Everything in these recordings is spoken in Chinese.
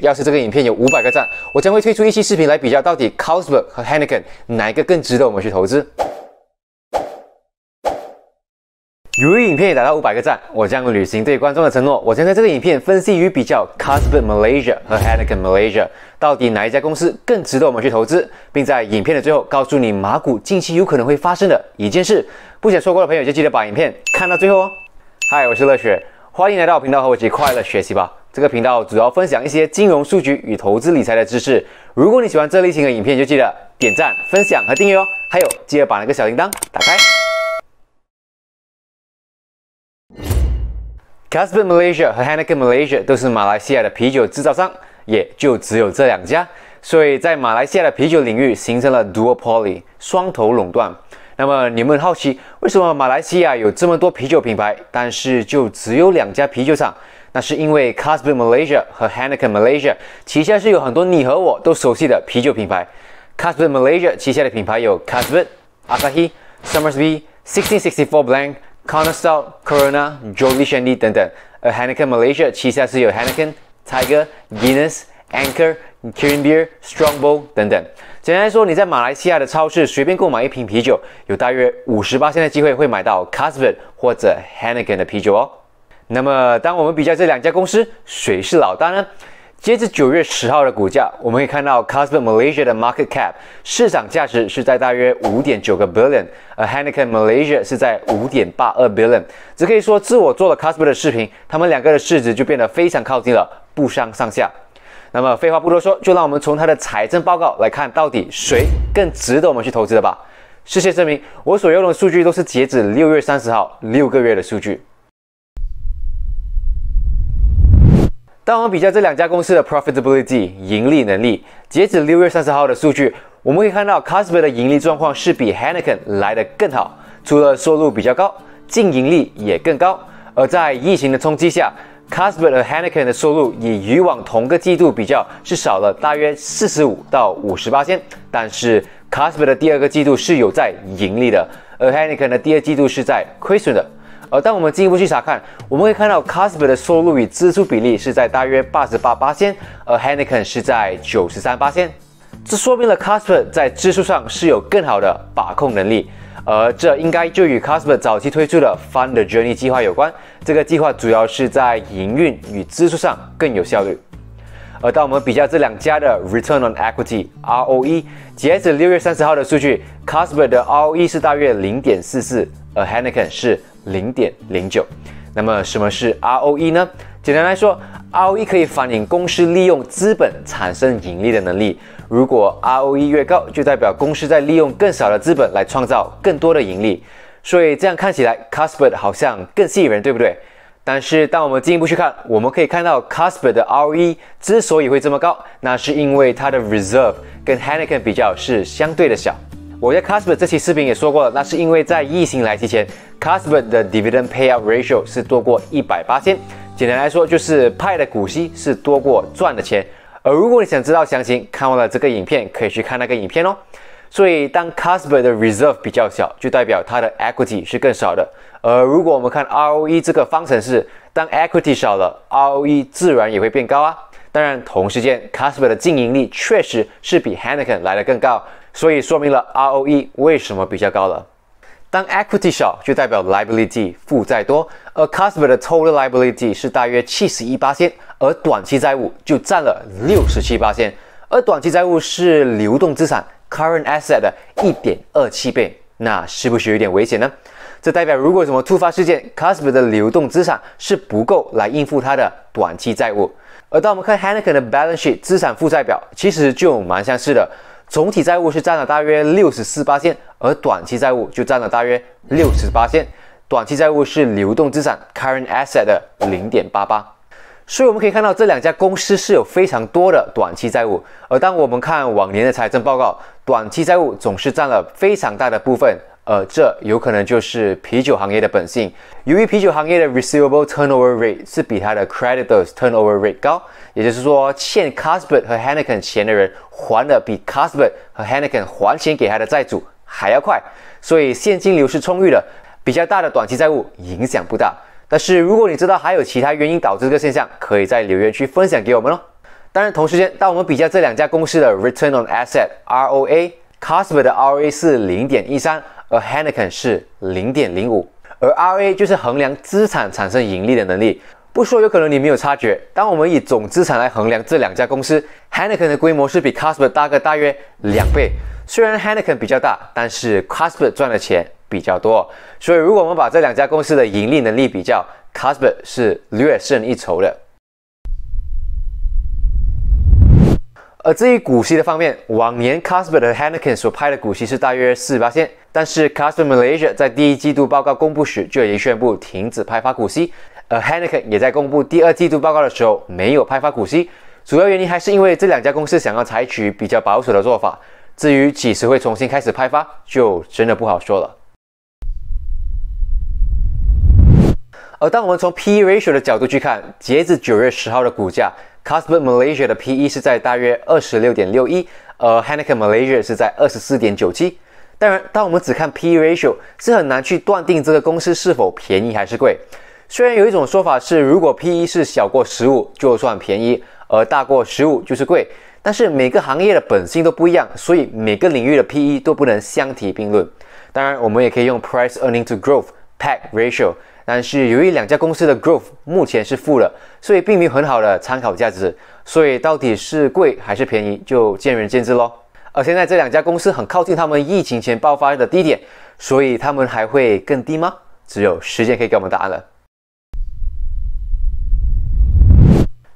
要是这个影片有五百个赞，我将会推出一期视频来比较到底 c a r s b e r g 和 Heineken 哪一个更值得我们去投资。由于影片也达到五百个赞，我将履行对观众的承诺，我将在这个影片分析与比较 c a r s b e r g Malaysia 和 Heineken Malaysia 到底哪一家公司更值得我们去投资，并在影片的最后告诉你马股近期有可能会发生的一件事。不想错过的朋友就记得把影片看到最后哦。嗨，我是乐雪，欢迎来到频道和我一起快乐学习吧。这个频道主要分享一些金融数据与投资理财的知识。如果你喜欢这类型的影片，就记得点赞、分享和订阅哦。还有，记得把那个小铃铛打开。Carlsberg Malaysia 和 Heineken Malaysia 都是马来西亚的啤酒制造商，也就只有这两家，所以在马来西亚的啤酒领域形成了 duopoly 双头垄断。那么你们好奇，为什么马来西亚有这么多啤酒品牌，但是就只有两家啤酒厂？那是因为 Carlsberg Malaysia 和 Heineken Malaysia 旗下是有很多你和我都熟悉的啤酒品牌。Carlsberg Malaysia 旗下的品牌有 Carlsberg、Asahi、Somersby、1664 Blanc。Cornerstone、Corona、Jolly Shandy 等等，而 Heineken Malaysia 旗下是有 Heineken、Tiger、Guinness、Anchor、Kirin Beer、Strongbow 等等。简单来说，你在马来西亚的超市随便购买一瓶啤酒，有大约五十八的机会会买到 Carlsberg 或者 Heineken 的啤酒哦。那么，当我们比较这两家公司，谁是老大呢？截至九月十号的股价，我们可以看到 casper Malaysia 的 market cap 市场价值是在大约五点九个 billion，而 Heineken Malaysia 是在五点八二 billion。只可以说，自我做了 casper 的视频，他们两个的市值就变得非常靠近了，不相上下。那么废话不多说，就让我们从它的财政报告来看，到底谁更值得我们去投资的吧。事先声明，我所用的数据都是截止六月三十号六个月的数据。当我们比较这两家公司的 profitability 盈利能力，截止六月三十号的数据，我们可以看到 casper 的盈利状况是比 h a n n e k e n 来的更好，除了收入比较高，净盈利也更高。而在疫情的冲击下 casper 和 h a n n e k e n 的收入以以往同个季度比较是少了大约四十五到五十八千，但是 casper 的第二个季度是有在盈利的，而 h a n n e k e n 的第二季度是在亏损的。而当我们进一步去查看，我们会看到 Casper 的收入与支出比例是在大约八十八八千，而 h e n n e k e n 是在九十三八千。这说明了 Casper 在支出上是有更好的把控能力，而这应该就与 Casper 早期推出的 Fund Journey 计划有关。这个计划主要是在营运与支出上更有效率。而当我们比较这两家的 Return on Equity ROE，截止六月三十号的数据，Casper 的 ROE 是大约零点四四，而 h e n n e k e n 是。零点零九，那么什么是 ROE 呢？简单来说，ROE 可以反映公司利用资本产生盈利的能力。如果 ROE 越高，就代表公司在利用更少的资本来创造更多的盈利。所以这样看起来，Casper 好像更吸引人，对不对？但是当我们进一步去看，我们可以看到 Casper 的 ROE 之所以会这么高，那是因为它的 reserve 跟 Heineken 比较是相对的小。我在 Casper 这期视频也说过了，那是因为在疫情来之前，Casper 的 dividend payout ratio 是多过一百八千。简单来说，就是派的股息是多过赚的钱。而如果你想知道详情，看完了这个影片，可以去看那个影片哦。所以，当 Casper 的 reserve 比较小，就代表它的 equity 是更少的。而如果我们看 ROE 这个方程式，当 equity 少了，ROE 自然也会变高啊。当然，同时间，Casper 的净盈利确实是比 Heineken 来的更高。所以说明了 ROE 为什么比较高了。当 equity 少，就代表 liability 负债多，而 Carlsberg 的 total liability 是大约七十一八千，而短期债务就占了六十七八千，而短期债务是流动资产 current asset 的一点二七倍，那是不是有点危险呢？这代表如果什么突发事件，Carlsberg 的流动资产是不够来应付它的短期债务。而当我们看 Heineken 的 balance sheet 资产负债表，其实就蛮相似的。总体债务是占了大约六十四八线，而短期债务就占了大约六十八线。短期债务是流动资产 （current asset） 的零点八八。所以我们可以看到，这两家公司是有非常多的短期债务。而当我们看往年的财政报告，短期债务总是占了非常大的部分。呃，这有可能就是啤酒行业的本性。由于啤酒行业的 receivable turnover rate 是比它的 creditors turnover rate 高，也就是说，欠 c a s p e r 和 Heineken 钱的人还的比 c a s p e r 和 Heineken 还钱给他的债主还要快，所以现金流是充裕的，比较大的短期债务影响不大。但是如果你知道还有其他原因导致这个现象，可以在留言区分享给我们哦。当然，同时间，当我们比较这两家公司的 Return on asset ROA，c a s p e r 的 ROA 是零点一三，而 Heineken 是零点零五，而 RA 就是衡量资产产生盈利的能力。不说，有可能你没有察觉，当我们以总资产来衡量这两家公司，Heineken 的规模是比 Casper 大个大约两倍。虽然 Heineken 比较大，但是 Casper 赚的钱比较多。所以，如果我们把这两家公司的盈利能力比较，Casper 是略胜一筹的。而至于股息的方面，往年 Casper 和 Heineken 所派的股息是大约四八千，但是 Casper Malaysia 在第一季度报告公布时就已经宣布停止派发股息，而 Heineken 也在公布第二季度报告的时候没有派发股息，主要原因还是因为这两家公司想要采取比较保守的做法。至于几时会重新开始派发，就真的不好说了。而当我们从 P/E ratio 的角度去看，截至九月十号的股价。Carlsberg Malaysia 的 P/E 是在大约二十六点六一，而 Heineken Malaysia 是在二十四点九七。当然，当我们只看 P/E ratio，是很难去断定这个公司是否便宜还是贵。虽然有一种说法是，如果 P/E 是小过十五就算便宜，而大过十五就是贵。但是每个行业的本性都不一样，所以每个领域的 P/E 都不能相提并论。当然，我们也可以用 Price Earning to Growth PEG ratio。但是由于两家公司的 growth 目前是负的，所以并没有很好的参考价值。所以到底是贵还是便宜，就见仁见智喽。而现在这两家公司很靠近他们疫情前爆发的低点，所以他们还会更低吗？只有时间可以给我们答案了。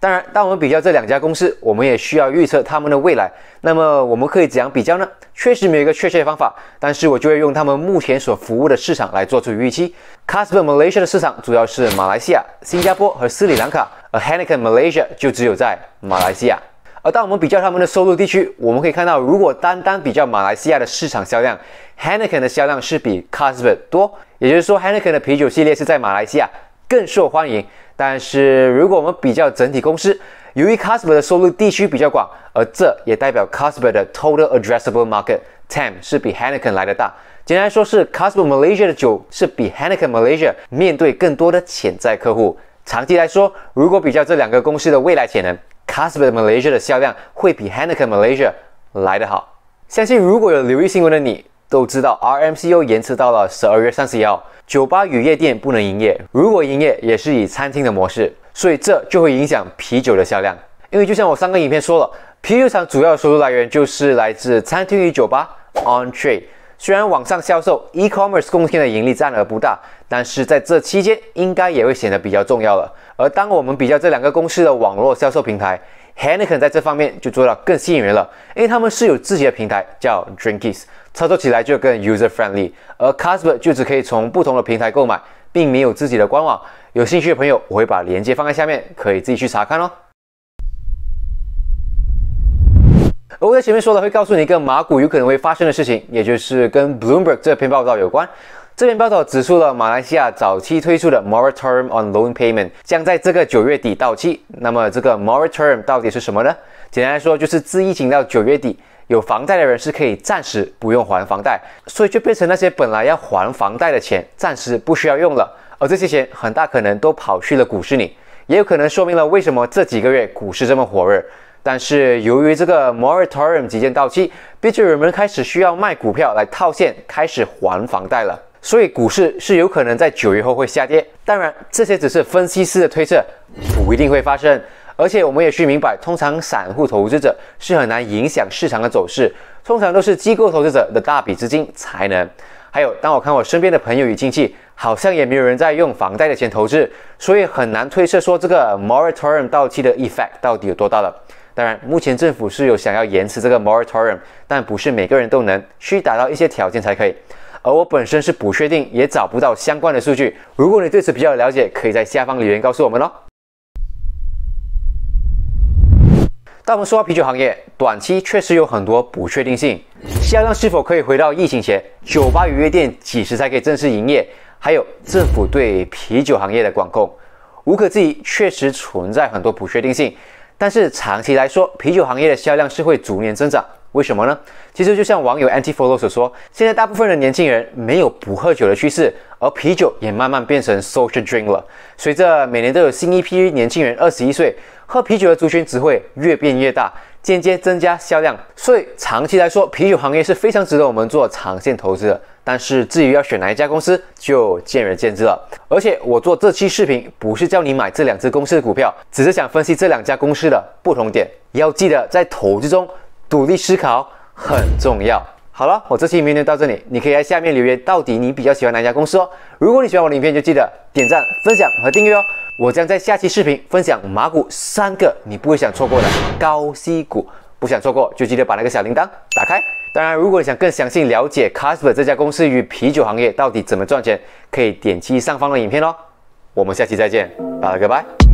当然，当我们比较这两家公司，我们也需要预测他们的未来。那么我们可以怎样比较呢？确实没有一个确切的方法，但是我就会用他们目前所服务的市场来做出预期。Casper Malaysia 的市场主要是马来西亚、新加坡和斯里兰卡，而 Heineken Malaysia 就只有在马来西亚。而当我们比较他们的收入地区，我们可以看到，如果单单比较马来西亚的市场销量，Heineken 的销量是比 c a s p e r 多，也就是说，Heineken 的啤酒系列是在马来西亚更受欢迎。但是，如果我们比较整体公司，由于 Casper 的收入地区比较广，而这也代表 Casper 的 Total Addressable Market TAM 是比 Heineken 来的大。简单来说，是 Casper Malaysia 的酒是比 Heineken Malaysia 面对更多的潜在客户。长期来说，如果比较这两个公司的未来潜能，Casper Malaysia 的销量会比 Heineken Malaysia 来得好。相信如果有留意新闻的你。都知道，RMCU 延迟到了十二月三十一号，酒吧与夜店不能营业，如果营业也是以餐厅的模式，所以这就会影响啤酒的销量。因为就像我上个影片说了，啤酒厂主要收入来源就是来自餐厅与酒吧 on trade。虽然网上销售 e-commerce 贡献的盈利占额不大，但是在这期间应该也会显得比较重要了。而当我们比较这两个公司的网络销售平台，Heineken 在这方面就做到更吸引人了，因为他们是有自己的平台叫 Drinkies。操作起来就更 user friendly，而 Casper 就只可以从不同的平台购买，并没有自己的官网。有兴趣的朋友，我会把链接放在下面，可以自己去查看哦。而我在前面说的会告诉你一个马股有可能会发生的事情，也就是跟 Bloomberg 这篇报道有关。这篇报道指出了马来西亚早期推出的 moratorium on loan payment 将在这个九月底到期。那么这个 moratorium 到底是什么呢？简单来说，就是自疫情到九月底。有房贷的人是可以暂时不用还房贷，所以就变成那些本来要还房贷的钱暂时不需要用了，而这些钱很大可能都跑去了股市里，也有可能说明了为什么这几个月股市这么火热。但是由于这个 moratorium 即将到期，毕竟人们开始需要卖股票来套现，开始还房贷了，所以股市是有可能在九月后会下跌。当然，这些只是分析师的推测，不一定会发生。而且我们也需明白，通常散户投资者是很难影响市场的走势，通常都是机构投资者的大笔资金才能。还有，当我看我身边的朋友与亲戚，好像也没有人在用房贷的钱投资，所以很难推测说这个 moratorium 到期的 effect 到底有多大了。当然，目前政府是有想要延迟这个 moratorium，但不是每个人都能，需达到一些条件才可以。而我本身是不确定，也找不到相关的数据。如果你对此比较了解，可以在下方留言告诉我们哦。但我们说到啤酒行业，短期确实有很多不确定性，销量是否可以回到疫情前？酒吧与夜店几时才可以正式营业？还有政府对啤酒行业的管控，无可置疑，确实存在很多不确定性。但是长期来说，啤酒行业的销量是会逐年增长，为什么呢？其实就像网友 Anti Follow 所说，现在大部分的年轻人没有不喝酒的趋势，而啤酒也慢慢变成 social drink 了。随着每年都有新一批年轻人二十一岁，喝啤酒的族群只会越变越大，间接增加销量。所以长期来说，啤酒行业是非常值得我们做长线投资的。但是至于要选哪一家公司，就见仁见智了。而且我做这期视频不是叫你买这两只公司的股票，只是想分析这两家公司的不同点。要记得在投资中独立思考很重要。好了，我这期影片就到这里，你可以在下面留言，到底你比较喜欢哪家公司哦。如果你喜欢我的影片，就记得点赞、分享和订阅哦。我将在下期视频分享马股三个你不会想错过的高息股，不想错过就记得把那个小铃铛打开。当然，如果你想更详细了解 Casper 这家公司与啤酒行业到底怎么赚钱，可以点击上方的影片哦。我们下期再见，拜了个拜。